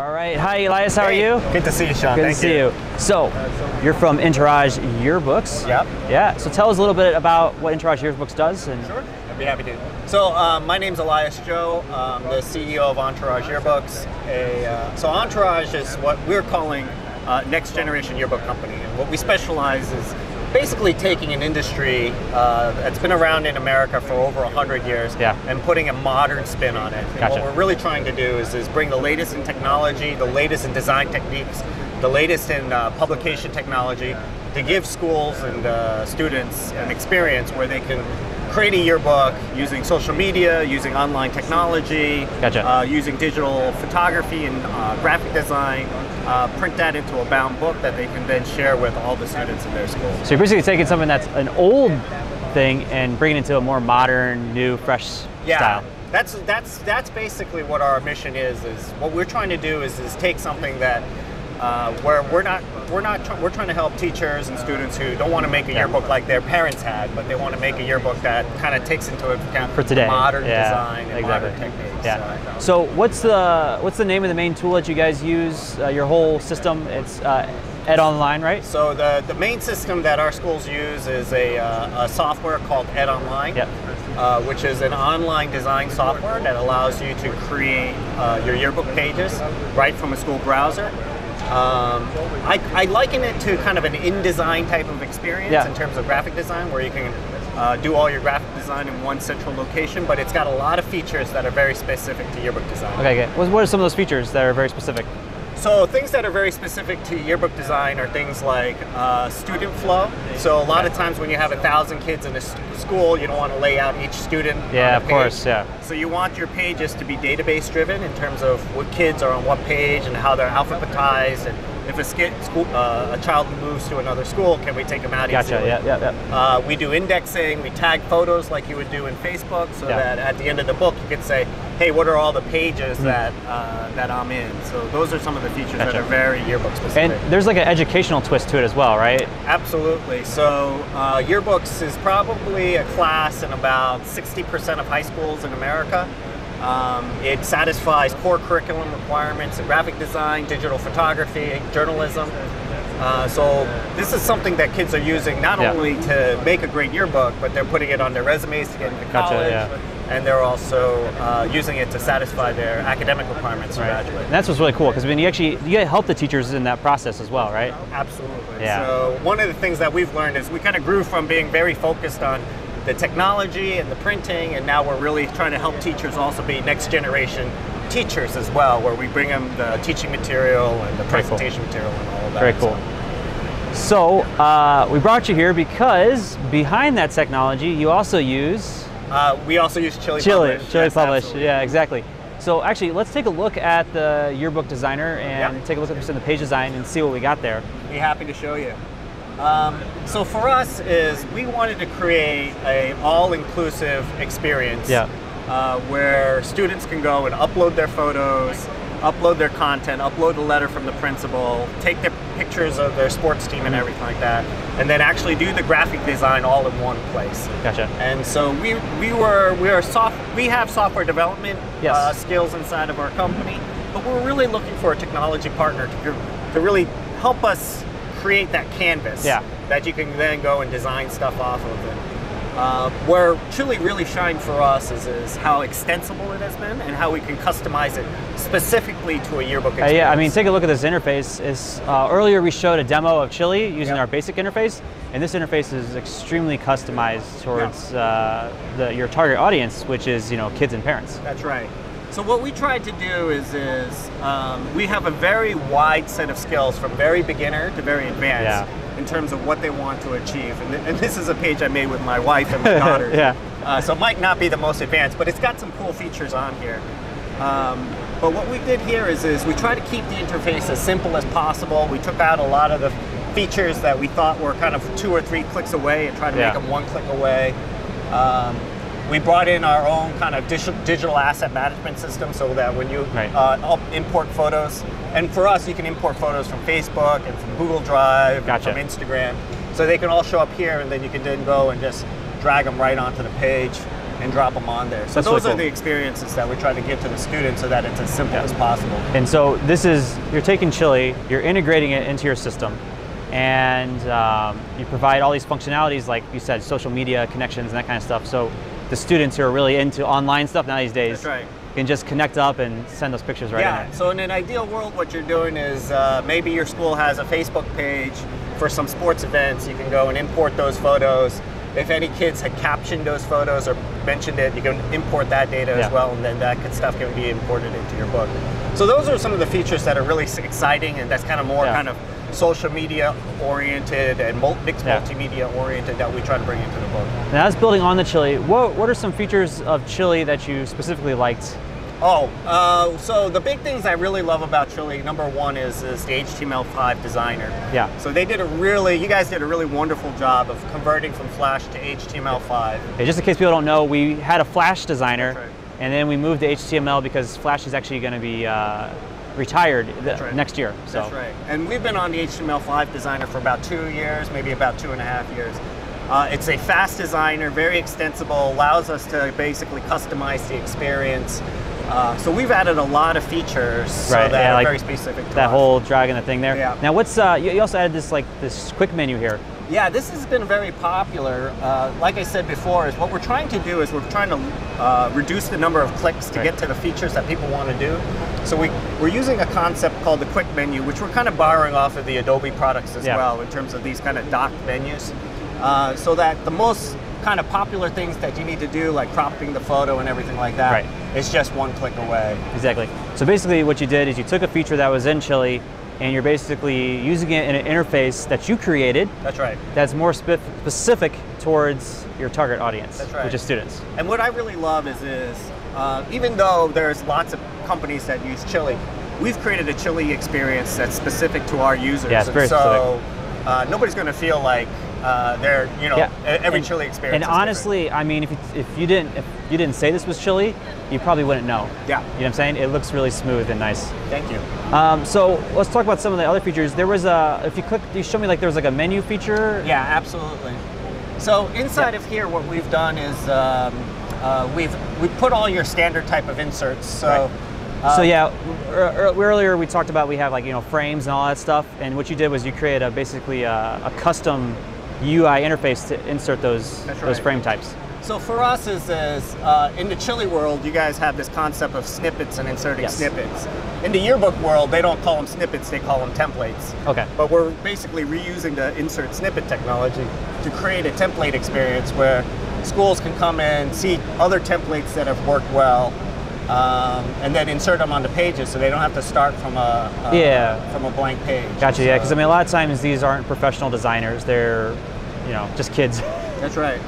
All right. Hi, Elias. How Hey, are you? Good to see you, Sean. Good Thank to see you. So, you're from Entourage Yearbooks. Yep. Yeah. So tell us a little bit about what Entourage Yearbooks does. And Sure. I'd be happy to. So, uh, my name's Elias Jo. I'm the CEO of Entourage Yearbooks. A, uh, so, Entourage is what we're calling uh, next generation yearbook company. And what we specialize is basically taking an industry uh, that's been around in America for over 100 years Yeah. and putting a modern spin on it. Gotcha. what we're really trying to do is, is bring the latest in technology, the latest in design techniques, the latest in uh, publication technology to give schools and uh, students an experience where they can create a yearbook using social media, using online technology, Gotcha. uh, using digital photography and uh, graphic design, uh, print that into a bound book that they can then share with all the students in their school. so you're basically taking something that's an old thing and bringing it to a more modern, new, fresh Yeah, style. that's that's that's basically what our mission is. Is what we're trying to do is is take something that uh, where we're not we're not try- we're trying to help teachers and students who don't want to make a yearbook like their parents had, but they want to make a yearbook that kind of takes into account For today. modern Yeah, design and exactly. modern techniques. Yeah. So- So what's the what's the name of the main tool that you guys use? Uh, your whole system. It's uh, Ed Online, right? So the, the main system that our schools use is a, uh, a software called Ed Online, Yep. uh, which is an online design software that allows you to create uh, your yearbook pages right from a school browser. Um, I, I liken it to kind of an InDesign type of experience Yeah. in terms of graphic design, where you can uh, do all your graphic design in one central location, but it's got a lot of features that are very specific to yearbook design. Okay, okay. What, what are some of those features that are very specific? So things that are very specific to yearbook design are things like uh, student flow. So a lot of times when you have a thousand kids in a school, you don't want to lay out each student. Yeah, of course, yeah. So you want your pages to be database driven in terms of what kids are on what page and how they're alphabetized, and if a, school, uh, a child moves to another school, can we take them out Gotcha. easily? Yeah, yeah, yeah. Uh, we do indexing. We tag photos like you would do in Facebook, so Yeah. that at the end of the book you could say, "Hey, what are all the pages Hmm. that uh, that I'm in?" So those are some of the features that are very yearbook specific. And there's like an educational twist to it as well, right? Absolutely. So uh, yearbooks is probably a class in about 60% of high schools in America. Um, it satisfies core curriculum requirements in graphic design, digital photography, journalism. Uh, so this is something that kids are using not Yeah. only to make a great yearbook, but they're putting it on their resumes to get into Gotcha, college, yeah. and they're also uh, using it to satisfy their academic requirements to graduate. And that's what's really cool because I mean, you actually you help the teachers in that process as well, right? Absolutely. Yeah. So one of the things that we've learned is we kind of grew from being very focused on the technology and the printing, and now we're really trying to help teachers also be next generation teachers as well, where we bring them the teaching material and the Very cool. presentation material and all of that. Very cool. So uh, we brought you here because behind that technology, you also use uh, we also use Chili Chili, Publish. Chili Yes, Publish. absolutely. Yeah, exactly. So actually, let's take a look at the yearbook designer and Yeah. take a look at the page design and see what we got there. be happy to show you. Um, so for us is we wanted to create a all-inclusive experience Yeah. uh, where students can go and upload their photos, upload their content, upload a letter from the principal, take their pictures of their sports team and everything like that, and then actually do the graphic design all in one place. Gotcha. And so we we were we are soft we have software development Yes. uh, skills inside of our company, but we're really looking for a technology partner to to really help us create that canvas Yeah. that you can then go and design stuff off of. And, uh, where Chili really shined for us is, is how extensible it has been and how we can customize it specifically to a yearbook Uh, yeah, I mean, take a look at this interface. Is uh, earlier we showed a demo of Chili using Yeah. our basic interface, and this interface is extremely customized towards uh, the, your target audience, which is you know kids and parents. That's right. So what we tried to do is, is um, we have a very wide set of skills from very beginner to very advanced Yeah. in terms of what they want to achieve. And, th- and this is a page I made with my wife and my daughter. Yeah. Uh, so it might not be the most advanced, but it's got some cool features on here. Um, but what we did here is, is we try to keep the interface as simple as possible. We took out a lot of the features that we thought were kind of two or three clicks away and tried to Yeah. make them one click away. Um, we brought in our own kind of digital, digital asset management system so that when you Right. uh, import photos, and for us, you can import photos from Facebook and from Google Drive, Gotcha. and from Instagram, so they can all show up here, and then you can then go and just drag them right onto the page. and drop them on there. So That's those really are the experiences that we try to give to the students so that it's as simple as possible. And so this is you're taking Chili, you're integrating it into your system, and um, you provide all these functionalities, like you said, social media connections and that kind of stuff. So the students who are really into online stuff now these days That's right. can just connect up and send those pictures right yeah. in there. So in an ideal world, what you're doing is uh, maybe your school has a Facebook page for some sports events. You can go and import those photos. If any kids had captioned those photos or mentioned it, you can import that data Yeah. as well, and then that stuff can be imported into your book. So those are some of the features that are really exciting, and that's kind of more Yeah. kind of social media oriented and mul- mixed Yeah. multimedia oriented that we try to bring into the book. Now, that's building on the Chili, what, what are some features of Chili that you specifically liked? Oh, uh, so the big things I really love about Chili, number one is, is the HTML5 designer. Yeah. So they did a really, you guys did a really wonderful job of converting from Flash to HTML5. Okay, just in case people don't know, we had a Flash designer, right. and then we moved to HTML because Flash is actually going to be uh, retired right. next year. So That's right. And we've been on the HTML5 designer for about two years, maybe about two and a half years. Uh, it's a fast designer, very extensible, allows us to basically customize the experience. Uh, so we've added a lot of features so Right, that yeah, are like very specific to that us. whole dragging the thing there. Yeah. Now, what's uh, you you also added this like this quick menu here. Yeah, this has been very popular. Uh, like I said before, is what we're trying to do is we're trying to uh, reduce the number of clicks to Right. get to the features that people want to do. So we, we're using a concept called the quick menu, which we're kind of borrowing off of the Adobe products as Yeah. well in terms of these kind of docked menus. Uh, so that the most kind of popular things that you need to do, like cropping the photo and everything like that, Right. is just one click away. Exactly. So basically, what you did is you took a feature that was in Chili, and you're basically using it in an interface that you created That's right. that's more spe- specific towards your target audience, right. which is students. And what I really love is, is uh, even though there's lots of companies that use Chili, we've created a Chili experience that's specific to our users. Yeah, it's very so uh, nobody's going to feel like uh, they're, you know, Yeah. every And- Chili experience. And is different. honestly, I mean, if you, if you didn't if you didn't say this was Chili, you probably wouldn't know. Yeah. You know what I'm saying? It looks really smooth and nice. thank you. Um, so let's talk about some of the other features. There was a, if you click, you show me like there was like a menu feature. Yeah, absolutely. So inside of here, what we've done is um, uh, we've we put all your standard type of inserts. So. Right. Uh, So yeah, er- er- earlier we talked about we have like you know frames and all that stuff, and what you did was you created a basically a, a custom UI interface to insert those That's those frame types. So for us is, is uh, in the Chili world, you guys have this concept of snippets and inserting Yes. snippets. In the yearbook world, they don't call them snippets; they call them templates. Okay. But we're basically reusing the insert snippet technology to create a template experience where schools can come in, see other templates that have worked well, um, and then insert them on the pages, so they don't have to start from a, a Yeah. from a blank page. Gotcha. Yeah, because I mean a lot of times these aren't professional designers; they're you know just kids. That's right.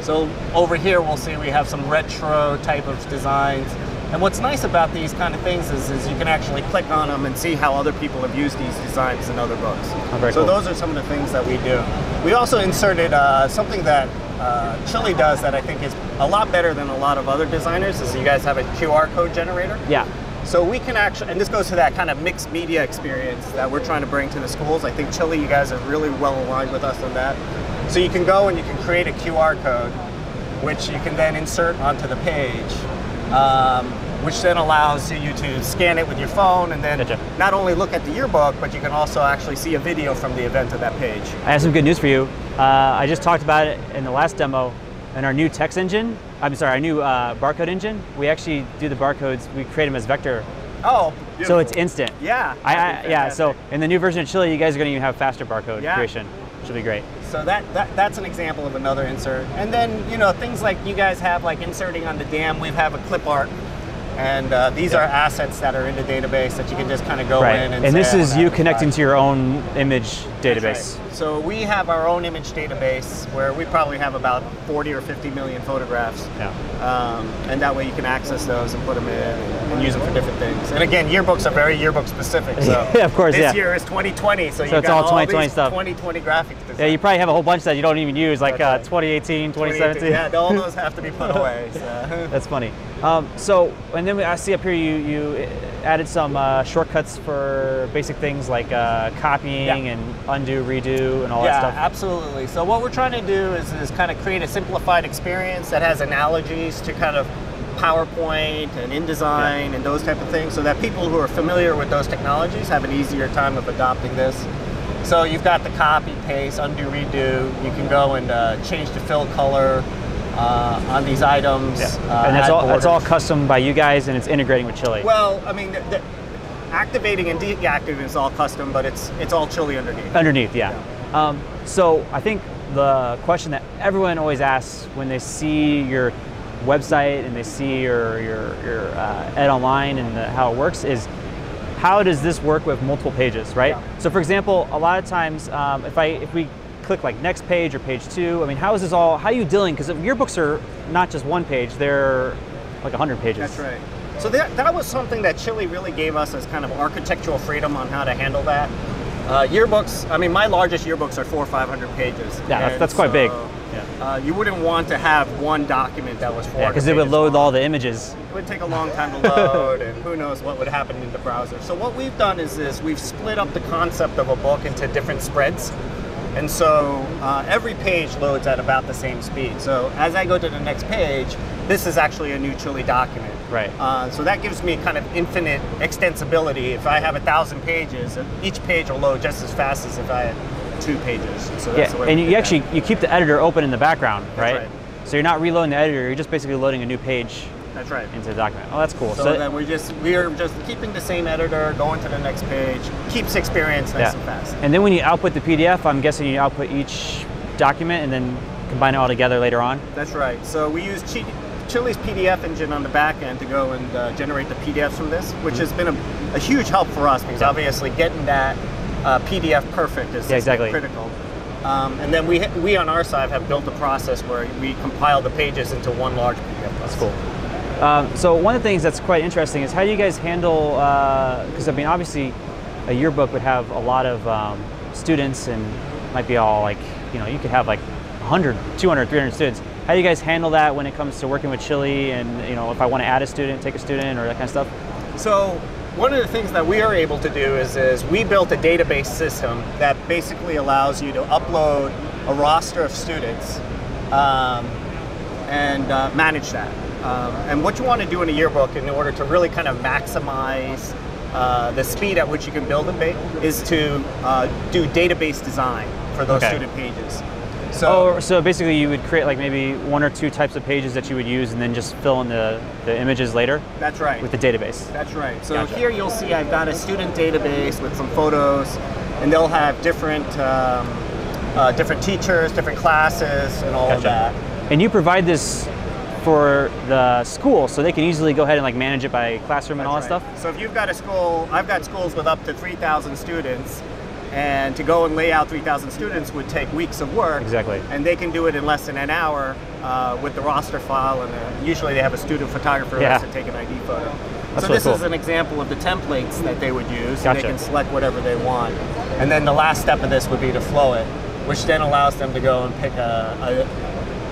So over here we'll see we have some retro type of designs. And what's nice about these kind of things is, is you can actually click on them and see how other people have used these designs in other books. Oh, so cool. those are some of the things that we do. We also inserted uh, something that uh, Chili does that I think is a lot better than a lot of other designers is you guys have a QR code generator. yeah. So we can actually, and this goes to that kind of mixed media experience that we're trying to bring to the schools. I think Chili, you guys are really well aligned with us on that. So you can go and you can create a QR code, which you can then insert onto the page, um, which then allows you to scan it with your phone and then Gotcha. not only look at the yearbook, but you can also actually see a video from the event of that page. I have some good news for you. Uh, I just talked about it in the last demo. In our new text engine, I'm sorry, our new uh, barcode engine, we actually do the barcodes. We create them as vector, Oh, so it's instant. yeah, I, I, yeah. So in the new version of Chili, you guys are going to even have faster barcode Yeah. creation, which will be great. So that, that that's an example of another insert. And then you know things like you guys have like inserting on the DAM. We have a clip art, and uh, these are assets that are in the database that you can just kind of go right. in and. And this is you connecting to your own image database. Right. So we have our own image database where we probably have about 40 or 50 million photographs. Yeah. Um, and that way you can access those and put them in and, and use them for different things. And again, yearbooks are very yearbook specific. So Yeah, of course, This yeah. year is 2020, so, you it's got all 2020 these stuff. 2020 graphics. Designed. Yeah, you probably have a whole bunch that you don't even use, like uh, 2018, 2017. 2018. Yeah, all those have to be put away. So. That's funny. Um, so, and then I see up here you, you added some uh, shortcuts for basic things like uh, copying Yeah. and undo, redo, and all yeah, that stuff. Yeah, absolutely. So what we're trying to do is, is kind of create a simplified experience that has analogies to kind of PowerPoint and InDesign and those type of things, so that people who are familiar with those technologies have an easier time of adopting this. So you've got the copy, paste, undo, redo. You can go and uh, change the fill color uh, on these items. uh, and that's all, that's all custom by you guys, and it's integrating with Chili. Well, I mean, activating and deactivating is all custom, but it's it's all Chili underneath. Underneath, yeah. Um, so I think the question that everyone always asks when they see your website and they see your your, your uh, Ed Online and the, how it works is how does this work with multiple pages, right? Yeah. So for example, a lot of times um, if I if we click like next page or page two, I mean, how is this all? How are you dealing? Because your books are not just one page; they're like 100 pages. That's right. So that, that was something that Chili really gave us as kind of architectural freedom on how to handle that. Uh, yearbooks, I mean, my largest yearbooks are four or 500 pages. Yeah, that's, that's quite big. Yeah. Uh, you wouldn't want to have one document that was 400 Yeah, because it would load long. all the images. It would take a long time to load, and who knows what would happen in the browser. So what we've done is, is we've split up the concept of a book into different spreads. And so uh, every page loads at about the same speed. So as I go to the next page, this is actually a new Chili document. Right. Uh, so that gives me kind of infinite extensibility. If I have a thousand pages, each page will load just as fast as if I had two pages. So that's the Yeah, and you actually that. you keep the editor open in the background, right? right. So you're not reloading the editor; you're just basically loading a new page That's right. into the document. Oh, that's cool. So, then we just we are just keeping the same editor, going to the next page, keeps experience nice yeah. and fast. And then when you output the PDF, I'm guessing you output each document and then combine it all together later on. That's right. So we use Chi- Chili's PDF engine on the back end to go and uh, generate the PDFs from this, which has been a, a huge help for us because Yeah. obviously getting that uh, PDF perfect is Yeah, exactly. critical. Um, and then we we on our side have built a process where we compile the pages into one large PDF. That's cool. Um, so one of the things that's quite interesting is how do you guys handle? Because I mean, obviously, a yearbook would have a lot of um, students and might be all like, you know, you could have like 100, 200, 300 students. How do you guys handle that when it comes to working with Chili and you know, if I want to add a student, take a student, or that kind of stuff? So one of the things that we are able to do is, is we built a database system that basically allows you to upload a roster of students um, and uh, manage that. Um, and what you want to do in a yearbook in order to really kind of maximize uh, the speed at which you can build a ba- is to uh, do database design for those Okay. student pages. So Oh, so basically you would create like maybe one or two types of pages that you would use and then just fill in the, the images later that's right. with the database. That's right. So Gotcha. here you'll see I've got a student database with some photos, and they'll have different um, uh, different teachers, different classes, and all of that. And you provide this for the school so they can easily go ahead and like manage it by classroom and all that stuff? So if you've got a school, I've got schools with up to 3,000 students, and to go and lay out 3,000 students would take weeks of work. Exactly. And they can do it in less than an hour uh, with the roster file, and uh, usually they have a student photographer who has to take an ID photo. That's so really this is an example of the templates that they would use, and they can select whatever they want. And then the last step of this would be to flow it, which then allows them to go and pick a,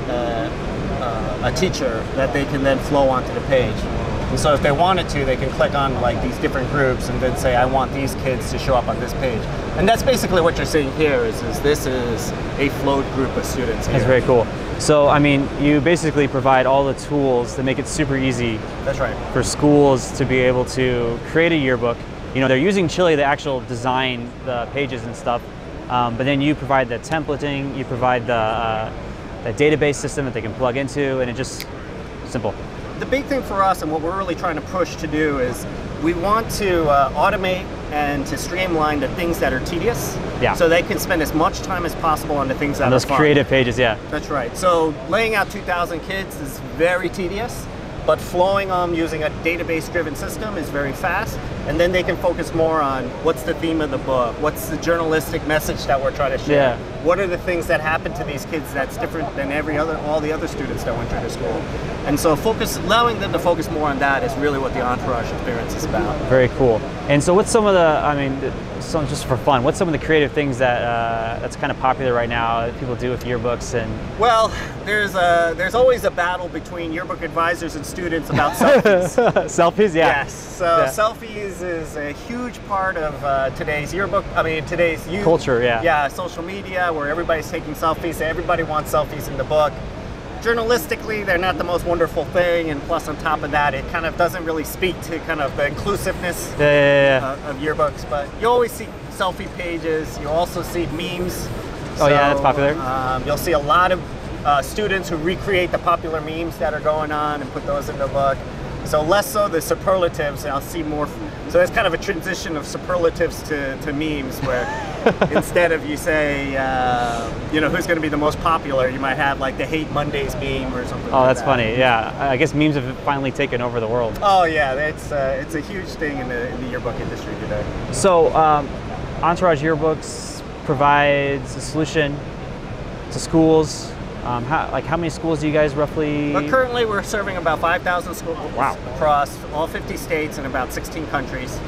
a, a, a teacher that they can then flow onto the page. And so if they wanted to, they can click on like these different groups and then say, I want these kids to show up on this page. And that's basically what you're seeing here is, is this is a flowed group of students here. That's very cool. So, I mean, you basically provide all the tools that make it super easy That's right. for schools to be able to create a yearbook. You know, they're using Chili to actually design the pages and stuff, um, but then you provide the templating, you provide the, uh, the database system that they can plug into, and it just simple. the big thing for us and what we're really trying to push to do is we want to uh, automate and to streamline the things that are tedious Yeah. so they can spend as much time as possible on the things that And those are fun. creative pages, yeah. That's right. So laying out 2,000 kids is very tedious, but flowing them using a database-driven system is very fast. And then they can focus more on what's the theme of the book, what's the journalistic message that we're trying to share, Yeah. what are the things that happen to these kids that's different than every other all the other students that went through the school, and so focus allowing them to focus more on that is really what the entourage experience is about. Very cool. And so, what's some of the? I mean, some just for fun. What's some of the creative things that uh, that's kind of popular right now that people do with yearbooks and? Well, there's a there's always a battle between yearbook advisors and students about selfies. Selfies, yeah. Yes. So Yeah. selfies is a huge part of uh, today's yearbook. I mean, today's youth Culture, yeah. Yeah, social media where everybody's taking selfies. Everybody wants selfies in the book. Journalistically, they're not the most wonderful thing, and plus, on top of that, it kind of doesn't really speak to kind of the inclusiveness Yeah, yeah, yeah. uh, of yearbooks. But you always see selfie pages. You also see memes. Oh, yeah, that's popular. Um, you'll see a lot of uh, students who recreate the popular memes that are going on and put those in the book. So less so the superlatives. I'll see more. So there's kind of a transition of superlatives to, to memes where instead of you say, uh, you know, who's going to be the most popular, you might have like the Hate Mondays meme or something. oh, like that's that. funny. Yeah, I I guess memes have finally taken over the world. Oh yeah, it's uh, it's a huge thing in the, in the yearbook industry today. So, um, Entourage Yearbooks provides a solution to schools. Um, how, like, how many schools do you guys roughly? But currently, we're serving about 5,000 schools Wow. across all 50 states and about 16 countries.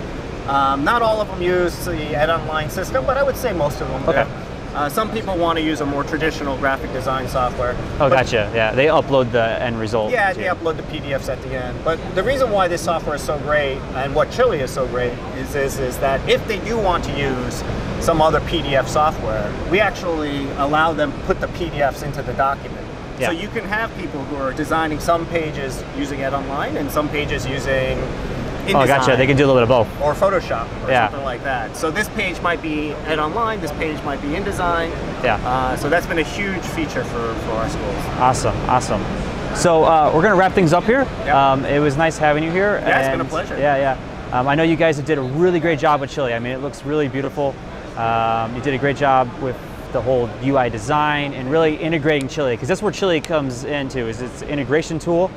Um, not all of them use the Ed Online system, but I would say most of them Okay. do. Uh, some people want to use a more traditional graphic design software. oh, gotcha. Yeah, they upload the end result. Yeah, they upload the PDFs at the end. But the reason why this software is so great and what Chili is so great is, is, is that if they do want to use some other PDF software, we actually allow them to put the PDFs into the document. Yeah. So you can have people who are designing some pages using Ed Online and some pages using InDesign Oh, gotcha. They can do a little bit of both. or Photoshop or Yeah. something like that. So this page might be Ed Online, this page might be InDesign. Yeah. Uh, so that's been a huge feature for, for our schools. Awesome, awesome. So uh, we're gonna wrap things up here. Yeah. Um, it was nice having you here. Yeah, it's been a pleasure. Yeah, yeah. Um, I know you guys did a really great job with Chili. I mean, it looks really beautiful. Um, you did a great job with the whole UI design and really integrating Chili because that's where Chili comes into is it's an integration tool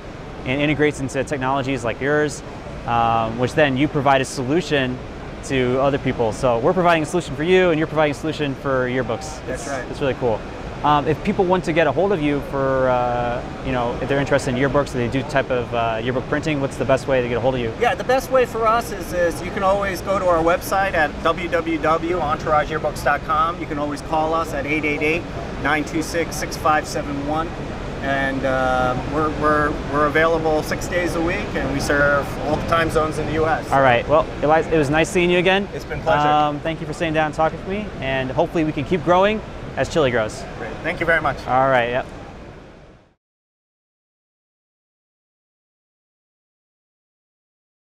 and integrates into technologies like yours, um, which then you provide a solution to other people. So we're providing a solution for you, and you're providing a solution for yearbooks. That's It's- right. It's really cool. Um, if people want to get a hold of you for, uh, you know, if they're interested in yearbooks, or they do type of uh, yearbook printing, what's the best way to get a hold of you? Yeah, the best way for us is, is you can always go to our website at www.entourageyearbooks.com. You can always call us at 888-926-6571. And uh, we're, we're, we're available six days a week and we serve all the time zones in the U.S. All right. Well, Elias, it was nice seeing you again. It's been a pleasure. Um, thank you for sitting down and talking with me, and hopefully we can keep growing as Chili grows. Great. Thank you very much. All right. Yep.